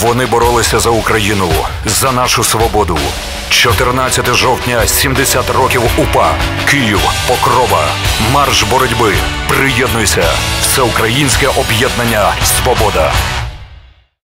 Вони боролися за Україну, за нашу свободу. 14 жовтня, 70 років УПА, Київ, Покрова, марш боротьби. Приєднуйся. Всеукраїнське об'єднання Свобода.